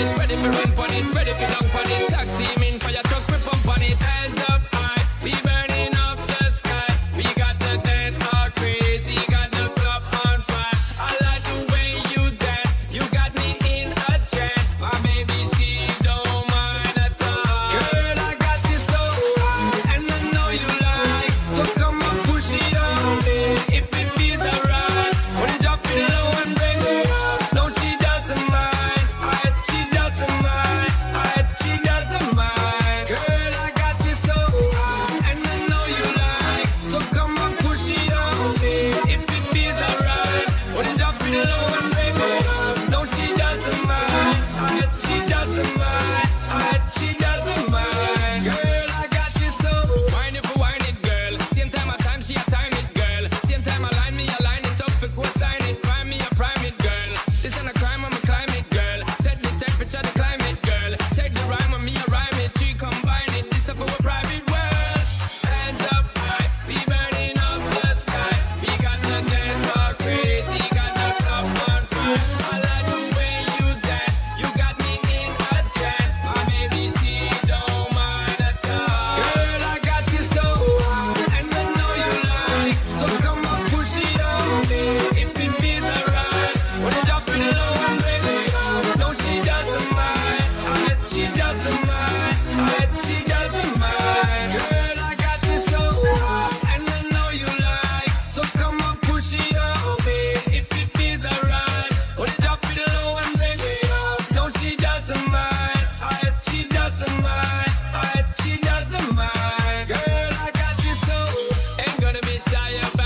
on it, ready for ramp on it, ready for dunk on it. Taxi she doesn't mind. I, she doesn't mind. I, she doesn't mind. desire.